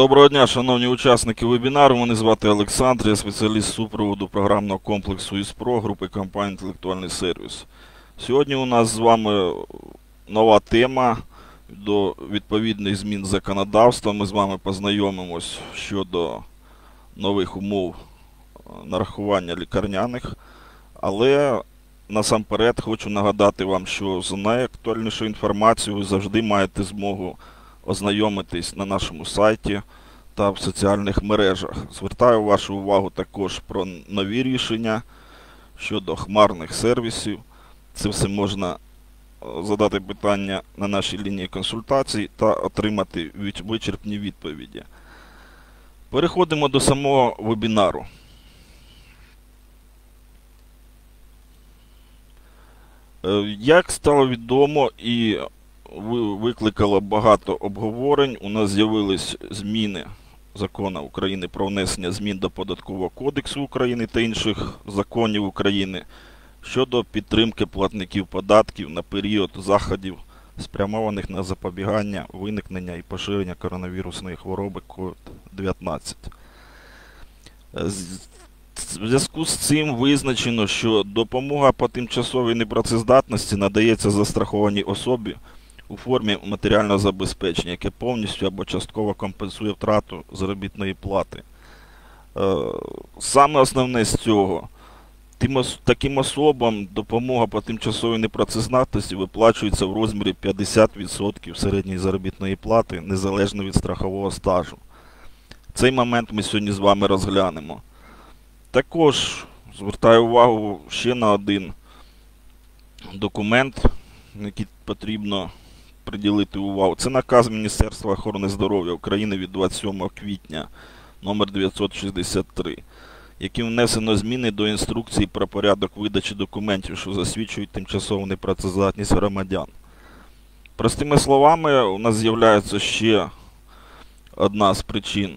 Доброго дня, шановні учасники вебінару. Мене звати Олександр, я спеціаліст супроводу програмного комплексу ІСПРО групи компанії Інтелектуальний сервіс. Сьогодні у нас з вами нова тема до відповідних змін законодавства. Ми з вами познайомимось щодо нових умов е, нарахування лікарняних. Але насамперед хочу нагадати вам, що з найактуальнішою інформацією ви завжди маєте змогу ознайомитись на нашому сайті та в соціальних мережах. Звертаю вашу увагу також про нові рішення щодо хмарних сервісів. Це все можна е, задати питання на нашій лінії консультацій та отримати вичерпні відповіді. Переходимо до самого вебінару. Е, Як стало відомо і ви- викликало багато обговорень. У нас з'явились зміни закону України про внесення змін до Податкового кодексу України та інших законів України щодо підтримки платників податків на період заходів, спрямованих на запобігання виникнення і поширення коронавірусної хвороби COVID-19. Е, в зв'язку з цим визначено, що допомога по тимчасовій непрацездатності надається застрахованій особі у формі матеріального забезпечення, яке повністю або частково компенсує втрату заробітної плати. Е, Саме основне з цього. Таким особам допомога по тимчасовій непрацездатності виплачується в розмірі 50% середньої заробітної плати, незалежно від страхового стажу. Цей момент ми сьогодні з вами розглянемо. Також звертаю увагу ще на один документ, який потрібно приділити увагу. Це наказ Міністерства охорони здоров'я України від 27 квітня номер 963, яким внесено зміни до інструкції про порядок видачі документів, що засвідчують тимчасову непрацездатність громадян. Простими словами, у нас з'являється ще одна з причин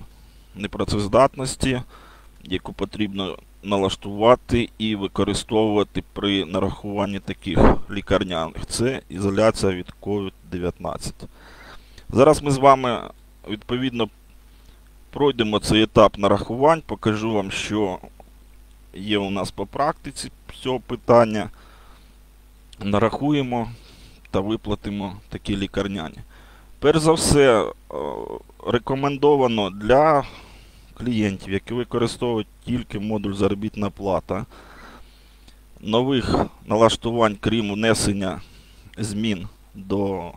непрацездатності, яку потрібно налаштувати і використовувати при нарахуванні таких лікарняних. Це ізоляція від COVID-19. Зараз ми з вами відповідно пройдемо цей етап нарахувань, покажу вам, що є у нас по практиці цього питання. Нарахуємо та виплатимо такі лікарняні. Перш за все, е, рекомендовано для клієнтів, які використовують тільки модуль заробітна плата, нових налаштувань, крім внесення змін до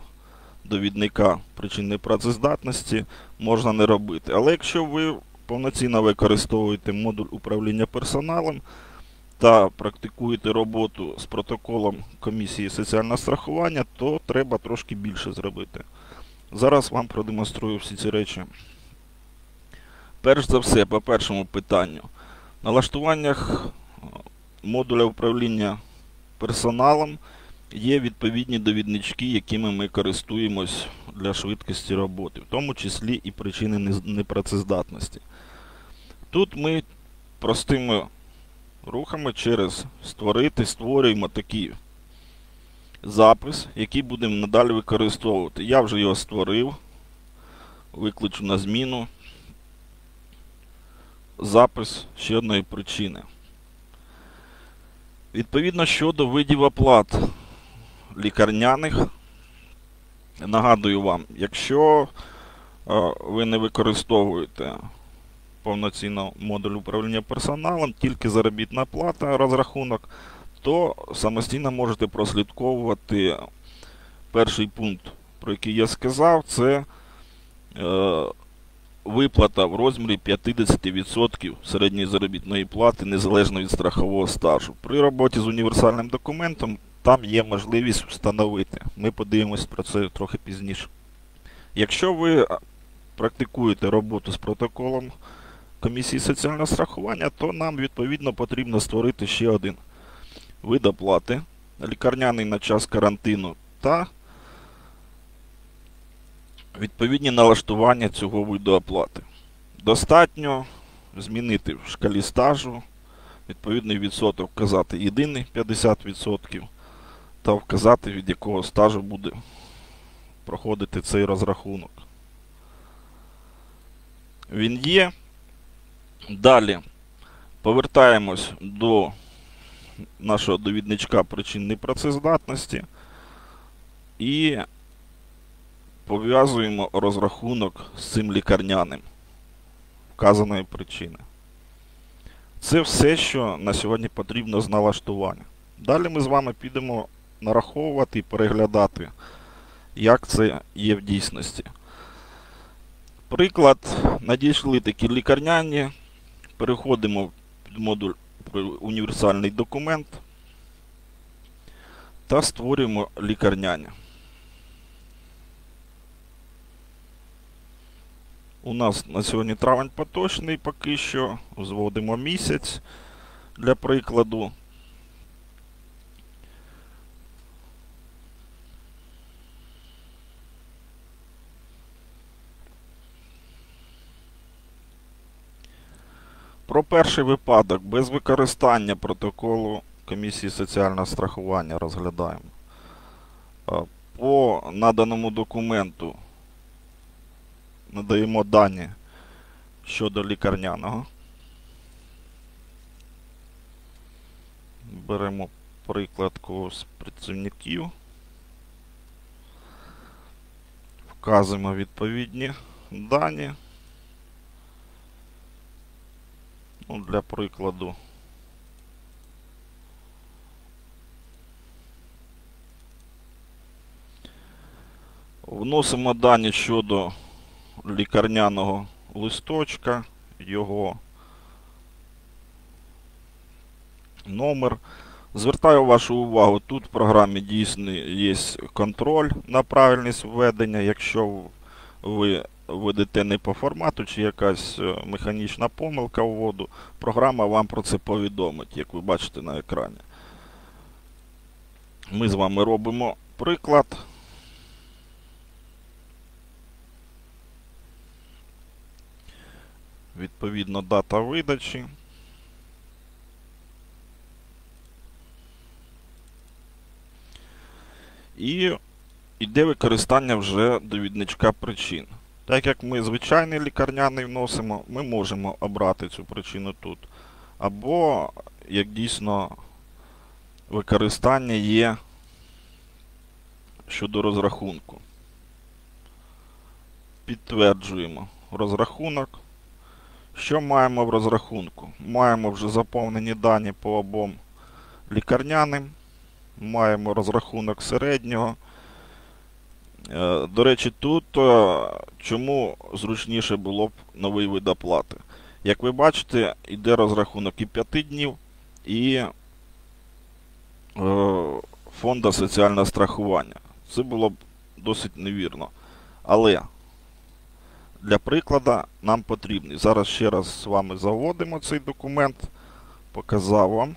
довідника причин непрацездатності, можна не робити. Але якщо ви повноцінно використовуєте модуль управління персоналом та практикуєте роботу з протоколом комісії соціального страхування, то треба трошки більше зробити. Зараз вам продемонструю всі ці речі. Перш за все, по першому питанню. В налаштуваннях модуля управління персоналом є відповідні довіднички, якими ми користуємось для швидкості роботи, в тому числі і причини непрацездатності. Тут ми простими рухами через створити створюємо такий запис, який будемо надалі використовувати. Я вже його створив, викличу на зміну запис ще одної причини. Відповідно щодо видів оплат лікарняних, нагадую вам, якщо е, ви не використовуєте повноцінно модуль управління персоналом, тільки заробітна плата, розрахунок, то самостійно можете прослідковувати перший пункт, про який я сказав, це е, виплата в розмірі 50% середньої заробітної плати незалежно від страхового стажу. При роботі з універсальним документом там є можливість встановити. Ми подивимось про це трохи пізніше. Якщо ви практикуєте роботу з протоколом комісії соціального страхування, то нам відповідно потрібно створити ще один вид оплати, лікарняний на час карантину та відповідні налаштування цього виду оплати. Достатньо змінити в шкалі стажу, відповідний відсоток вказати єдиний 50% та вказати, від якого стажу буде проходити цей розрахунок. він є. Далі повертаємось до нашого довідничка причин непрацездатності і пов'язуємо розрахунок з цим лікарняним вказаної причини. Це все, що на сьогодні потрібно з налаштування. Далі ми з вами підемо нараховувати і переглядати, як це є в дійсності. Приклад, надійшли такі лікарняні. Переходимо під модуль універсальний документ та створюємо лікарняні. У нас на сьогодні травень поточний поки що. Зводимо місяць для прикладу. Про перший випадок без використання протоколу комісії соціального страхування розглядаємо. По наданому документу надаємо дані щодо лікарняного. Беремо приклад когось з працівників. Вказуємо відповідні дані. Ну, для прикладу. Вносимо дані щодо лікарняного листочка, його номер. Звертаю вашу увагу, тут в програмі дійсно є контроль на правильність введення. Якщо ви введете не по формату чи якась е, механічна помилка вводу, програма вам про це повідомить, як ви бачите на екрані. Ми з вами робимо приклад. Відповідно, дата видачі. І йде використання вже довідничка причин. Так як ми звичайний лікарняний вносимо, ми можемо обрати цю причину тут. Або, як дійсно використання є щодо розрахунку. Підтверджуємо розрахунок. Що маємо в розрахунку? Маємо вже заповнені дані по обом лікарняним. Маємо розрахунок середнього. Е, до речі, тут е, чому зручніше було б новий вид оплати. Як ви бачите, йде розрахунок і 5 днів, і е, фонда соціального страхування. Це було б досить невірно. Але для прикладу нам потрібний. Зараз ще раз з вами заводимо цей документ, показав вам.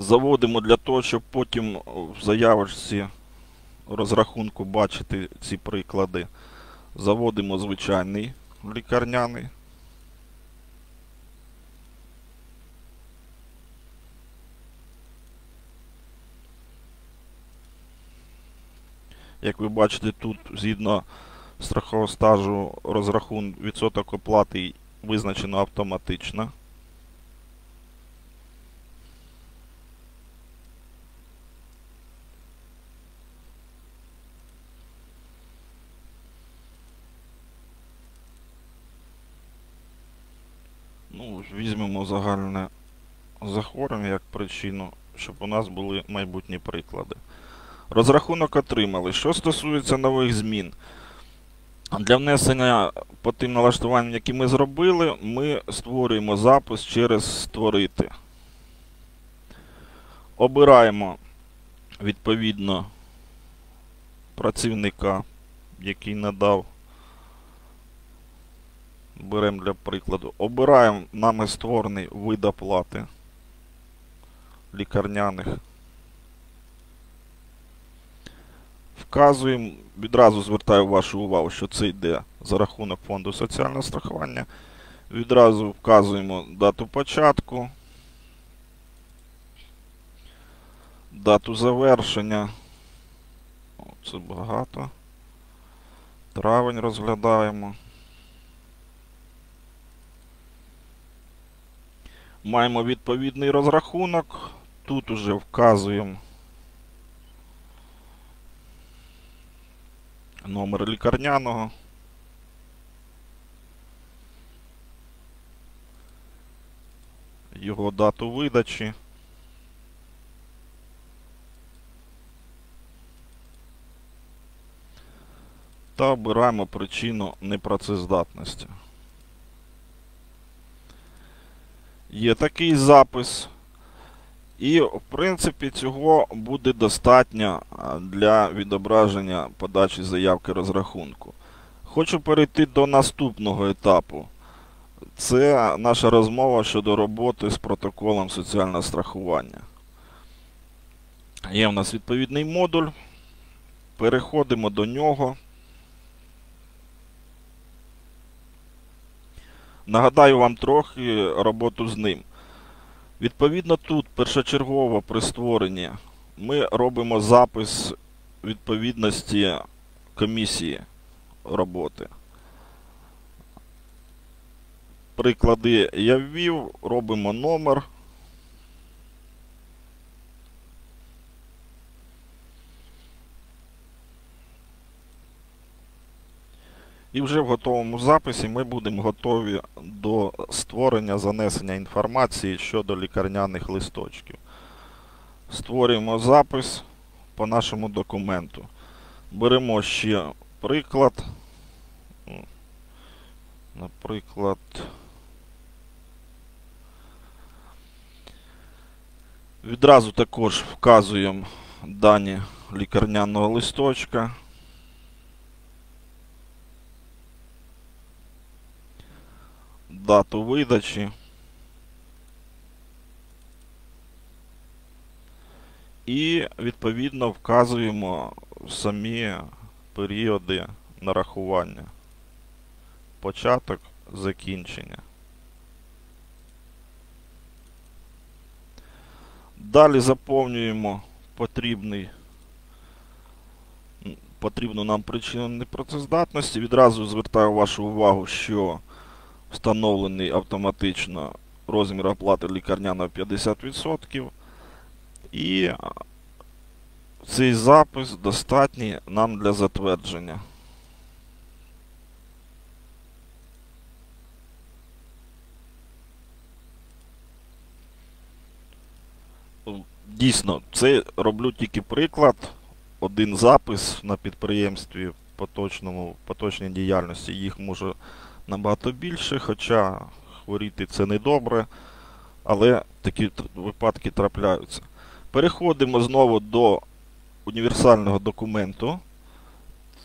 Заводимо для того, щоб потім в заявочці розрахунку бачити ці приклади. Заводимо звичайний лікарняний. Як ви бачите, тут згідно страхового стажу розрахун відсоток оплати визначено автоматично. Ну, Візьмемо загальне захворювання як причину, щоб у нас були майбутні приклади. Розрахунок отримали. Що стосується нових змін, для внесення по тим налаштуванням, які ми зробили, ми створюємо запис через створити. Обираємо відповідно працівника, який надав. Беремо для прикладу. Обираємо нами створений вид оплати лікарняних. Вказуємо, відразу звертаю вашу увагу, що це йде за рахунок фонду соціального страхування. Відразу вказуємо дату початку. дату завершення. О, Це багато. Травень розглядаємо. Маємо відповідний розрахунок. Тут уже вказуємо номер лікарняного. Його дату видачі. Та обираємо причину непрацездатності. Є такий запис. І, в принципі, цього буде достатньо для відображення подачі заявки розрахунку. Хочу перейти до наступного етапу. Це наша розмова щодо роботи з протоколом соціального страхування. Є в нас відповідний модуль. Переходимо до нього. Нагадаю вам трохи роботу з ним. Відповідно, тут першочергово при створенні ми робимо запис відповідності комісії роботи. Приклади я ввів, робимо номер. І вже в готовому записі ми будемо готові до створення занесення інформації щодо лікарняних листочків. Створюємо запис по нашому документу. Беремо ще приклад. Наприклад. Відразу також вказуємо дані лікарняного листочка. Дату видачі. І відповідно вказуємо самі періоди нарахування. Початок, закінчення. Далі заповнюємо потрібний, потрібну нам причину непрацездатності. Відразу звертаю вашу увагу, що встановлений автоматично розмір оплати лікарняного 50%. І цей запис достатній нам для затвердження. Дійсно, це роблю тільки приклад. Один запис на підприємстві поточному, поточній діяльності. Їх може набагато більше, хоча хворіти це не добре, але такі випадки трапляються. Переходимо знову до універсального документу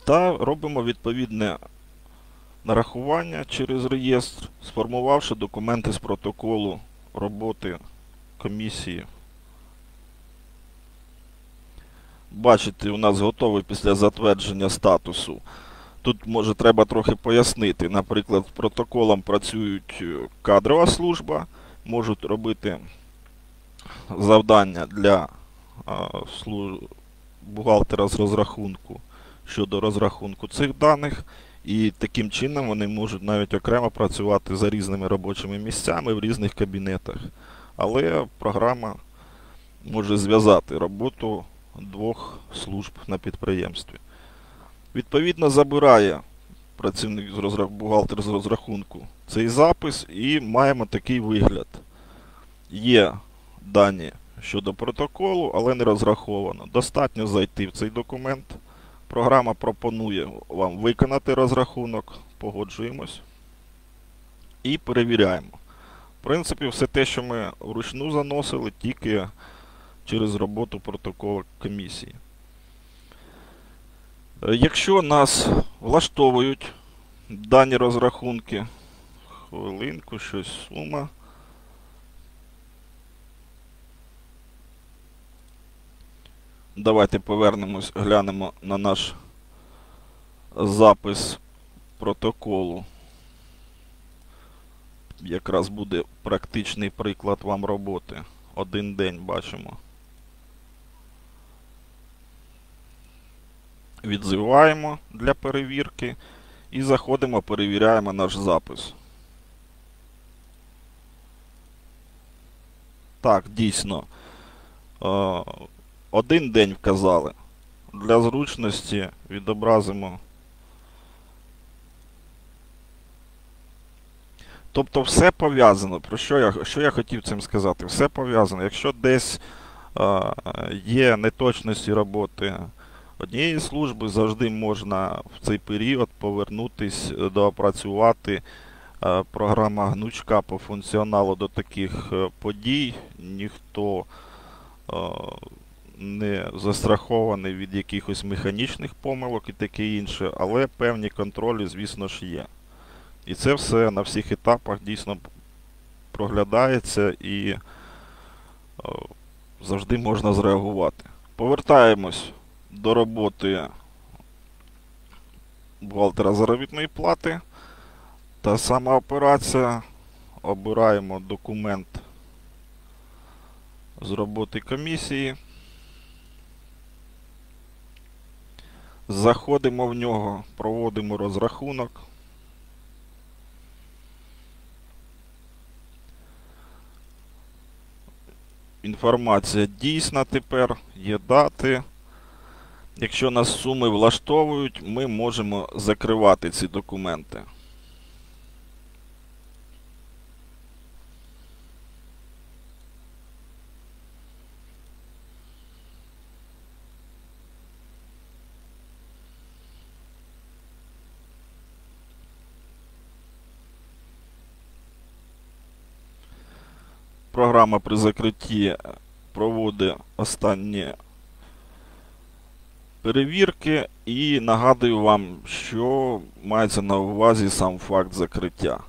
та робимо відповідне нарахування через реєстр, сформувавши документи з протоколу роботи комісії. Бачите, у нас готовий після затвердження статусу. Тут може треба трохи пояснити. Наприклад, протоколом працюють е, кадрова служба, можуть робити завдання для а, слу- бухгалтера з розрахунку щодо розрахунку цих даних. І таким чином вони можуть навіть окремо працювати за різними робочими місцями в різних кабінетах. Але програма може зв'язати роботу двох служб на підприємстві. Відповідно, забирає працівник з бухгалтер з розрахунку цей запис і маємо такий вигляд. Є дані щодо протоколу, але не розраховано. Достатньо зайти в цей документ. Програма пропонує вам виконати розрахунок, погоджуємось і перевіряємо. В принципі, все те, що ми вручну заносили, тільки через роботу протоколу комісії. Якщо нас влаштовують дані розрахунки, хвилинку, щось сума. Давайте повернемось, глянемо на наш запис протоколу. Якраз буде практичний приклад вам роботи. Один день бачимо. Відзиваємо для перевірки і заходимо, перевіряємо наш запис. Так, дійсно. Е, Один день вказали. Для зручності відобразимо. Тобто все пов'язано. Про що я, що я хотів цим сказати? Все пов'язано. Якщо десь е, є неточності роботи однієї служби, завжди можна в цей період повернутись, е, доопрацювати е, програма гнучка по функціоналу до таких е, подій. Ніхто не застрахований від якихось механічних помилок і таке інше, але певні контролі, звісно ж, є. І це все на всіх етапах дійсно проглядається і завжди можна зреагувати. Повертаємось до роботи бухгалтера заробітної плати. Та сама операція. Обираємо документ з роботи комісії. Заходимо в нього, проводимо розрахунок. Інформація дійсна тепер, є дати. Якщо нас суми влаштовують, ми можемо закривати ці документи. Програма при закритті проводить останні перевірки і нагадую вам, що мається на увазі сам факт закриття.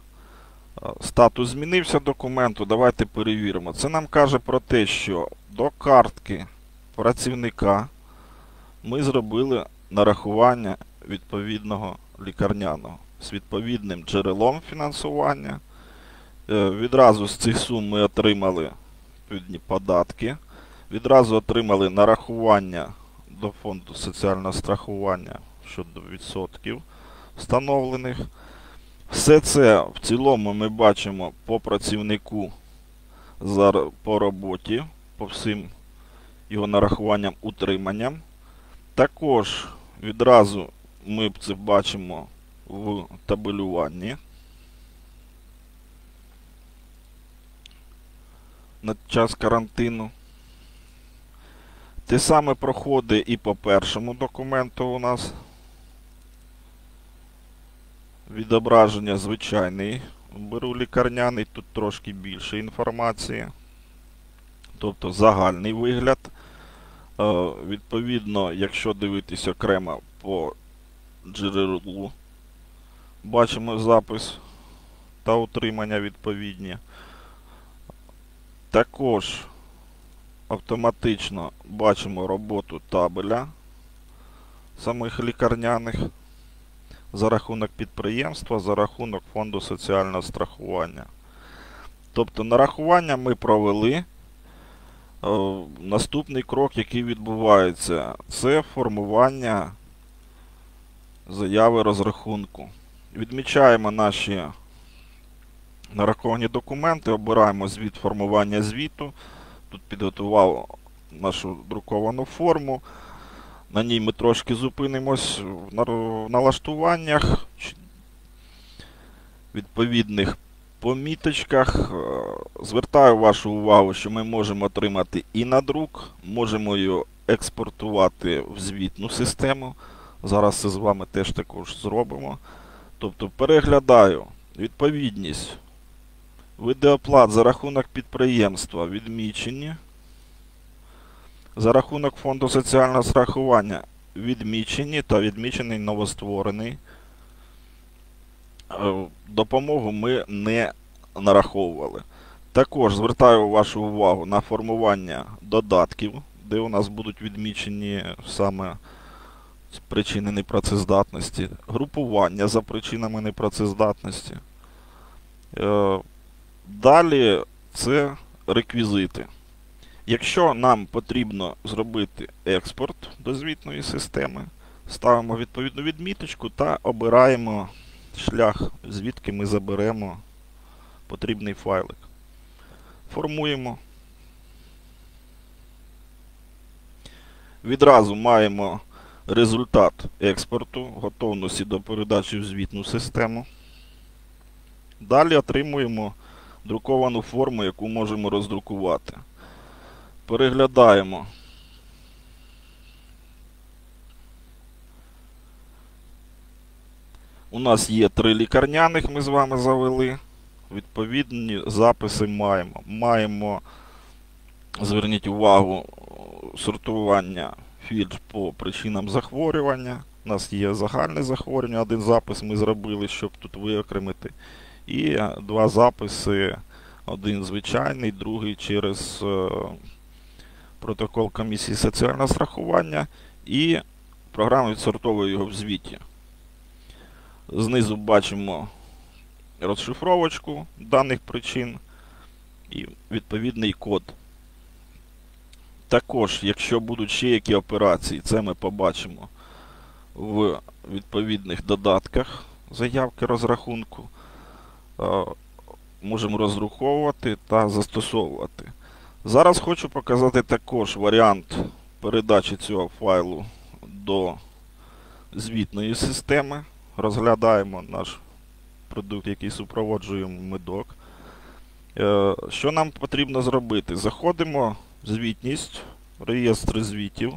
Е, Статус змінився документу, давайте перевіримо. Це нам каже про те, що до картки працівника ми зробили нарахування відповідного лікарняного з відповідним джерелом фінансування. Е, Відразу з цих сум ми отримали податки. Відразу отримали нарахування до фонду соціального страхування щодо відсотків встановлених. Все це в цілому ми бачимо по працівнику по роботі, по всім його нарахуванням утриманням. Також відразу ми це бачимо в табелюванні. на час карантину. Те саме проходить і по першому документу у нас. Відображення звичайний. Беру лікарняний, тут трошки більше інформації. Тобто загальний вигляд. Е, відповідно, якщо дивитись окремо по джерелу, бачимо запис та утримання відповідні. Також автоматично бачимо роботу табеля самих лікарняних за рахунок підприємства, за рахунок фонду соціального страхування. Тобто нарахування ми провели. Е, Наступний крок, який відбувається, це формування заяви розрахунку. Відмічаємо наші нараховані документи, обираємо звіт формування звіту. Тут підготував нашу друковану форму. На ній ми трошки зупинимось в налаштуваннях, відповідних поміточках. Е, Звертаю вашу увагу, що ми можемо отримати і на друк, можемо її експортувати в звітну систему. Зараз це з вами теж також зробимо. Тобто переглядаю відповідність Види оплат за рахунок підприємства відмічені. За рахунок фонду соціального страхування відмічені та відмічений новостворений. Е, Допомогу ми не нараховували. Також звертаю вашу увагу на формування додатків, де у нас будуть відмічені саме причини непрацездатності, групування за причинами непрацездатності. Далі це реквізити. Якщо нам потрібно зробити експорт до звітної системи, ставимо відповідну відміточку та обираємо шлях, звідки ми заберемо потрібний файлик. Формуємо. Відразу маємо результат експорту, готовності до передачі в звітну систему. Далі отримуємо друковану форму, яку можемо роздрукувати. Переглядаємо. У нас є три лікарняних, ми з вами завели. Відповідні записи маємо. Маємо, зверніть увагу, сортування фільтр по причинам захворювання. У нас є загальне захворювання, один запис ми зробили, щоб тут виокремити. І два записи, один звичайний, другий через е, протокол комісії соціального страхування. І програма відсортовує його в звіті. Знизу бачимо розшифровочку даних причин і відповідний код. Також, якщо будуть ще які операції, це ми побачимо в відповідних додатках заявки розрахунку. Е, Можемо розраховувати та застосовувати. Зараз хочу показати також варіант передачі цього файлу до звітної системи. Розглядаємо наш продукт, який супроводжуємо медок. Е, Що нам потрібно зробити? Заходимо в звітність, реєстр звітів.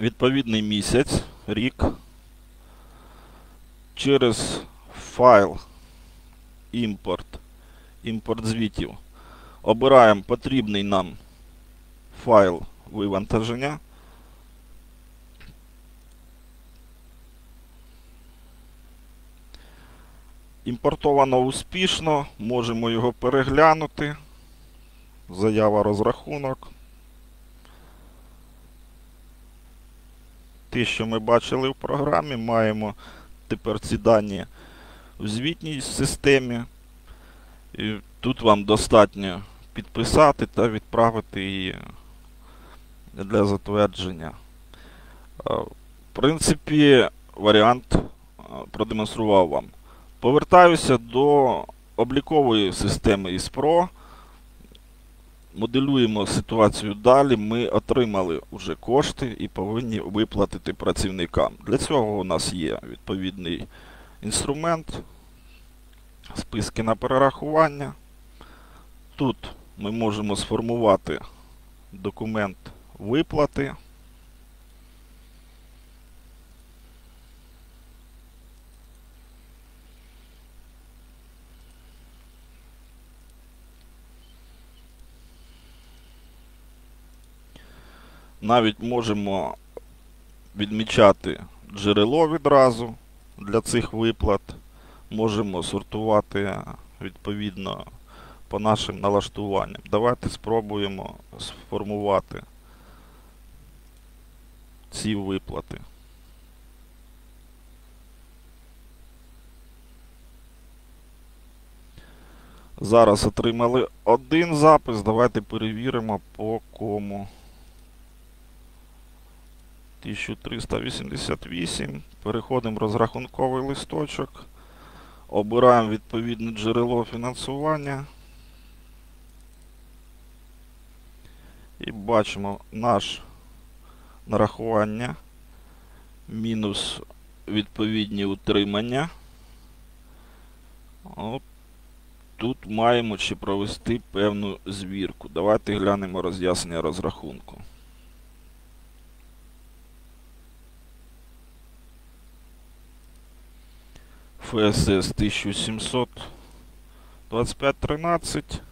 Відповідний місяць, рік. Через файл імпорт, імпорт звітів. Обираємо потрібний нам файл вивантаження. Імпортовано успішно, можемо його переглянути. Заява розрахунок. Те, що ми бачили в програмі, маємо тепер ці дані в звітній системі. І тут вам достатньо підписати та відправити її для затвердження. В принципі, варіант продемонстрував вам. Повертаюся до облікової системи ISPRO. Моделюємо ситуацію далі. Ми отримали вже кошти і повинні виплатити працівникам. Для цього у нас є відповідний інструмент, списки на перерахування. Тут ми можемо сформувати документ виплати. Навіть можемо відмічати джерело відразу для цих виплат. Можемо сортувати відповідно по нашим налаштуванням. Давайте спробуємо сформувати ці виплати. Зараз отримали один запис. Давайте перевіримо по кому. 1388. Переходимо в розрахунковий листочок. Обираємо відповідне джерело фінансування. І бачимо наш нарахування. Мінус відповідні утримання. От Тут маємо ще провести певну звірку. Давайте глянемо роз'яснення розрахунку. ФСС 1700 2513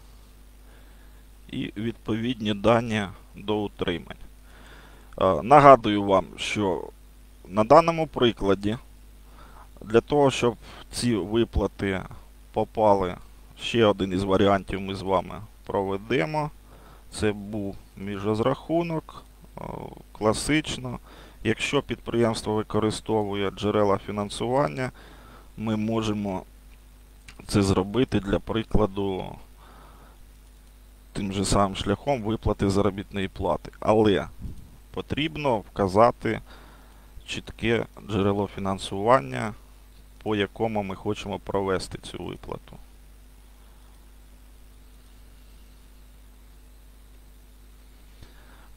і відповідні дані до утримань. Нагадую вам, що на даному прикладі для того, щоб ці виплати попали, ще один із варіантів ми з вами проведемо. Це був міжрозрахунок, класично. Якщо підприємство використовує джерела фінансування, ми можемо це зробити для прикладу тим же самим шляхом виплати заробітної плати. Але потрібно вказати чітке джерело фінансування, по якому ми хочемо провести цю виплату.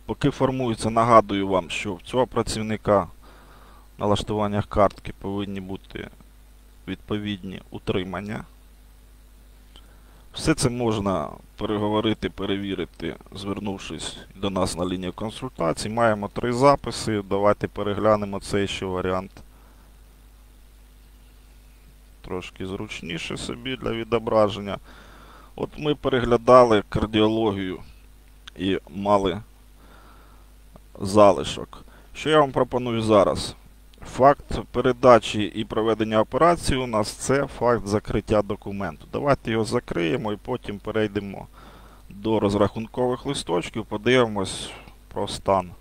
Поки формується, нагадую вам, що в цього працівника в налаштуваннях картки повинні бути відповідні утримання. Все це можна переговорити, перевірити, звернувшись до нас на лінію консультацій. Маємо три записи. Давайте переглянемо цей ще варіант. Трошки зручніше собі для відображення. От ми переглядали кардіологію і мали залишок. Що я вам пропоную зараз? Факт передачі і проведення операції у нас це факт закриття документу. Давайте його закриємо і потім перейдемо до розрахункових листочків, подивимось про стан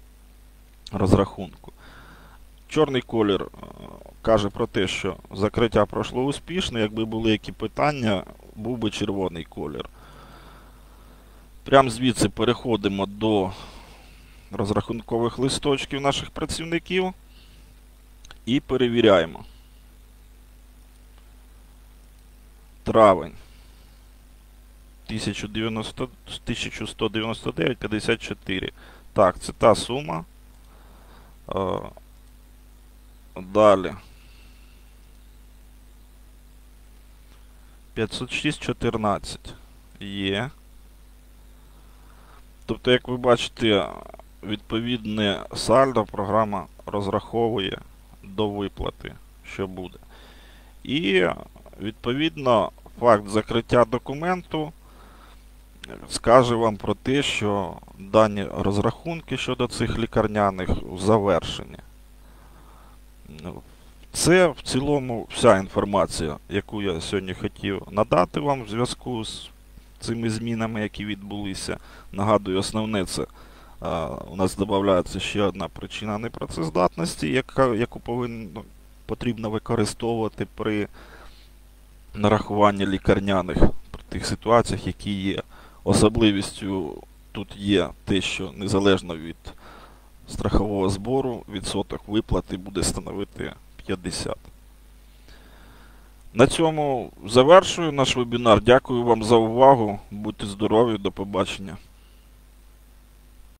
розрахунку. Чорний колір е, каже про те, що закриття пройшло успішно. Якби були які питання, був би червоний колір. Прямо звідси переходимо до розрахункових листочків наших працівників і перевіряємо. Травень 1090 1199,54. Так, це та сума. Е, Далі. 506,14 є. Тобто, як ви бачите, відповідне сальдо програма розраховує до виплати, що буде. І відповідно факт закриття документу скаже вам про те, що дані розрахунки щодо цих лікарняних завершені. Це в цілому вся інформація, яку я сьогодні хотів надати вам в зв'язку з цими змінами, які відбулися. Нагадую, основне це у нас додається ще одна причина непрацездатності, яка, яку повинно, потрібно використовувати при нарахуванні лікарняних при тих ситуаціях, які є. Особливістю тут є те, що незалежно від страхового збору відсоток виплати буде становити 50. На цьому завершую наш вебінар. Дякую вам за увагу. Будьте здорові, до побачення.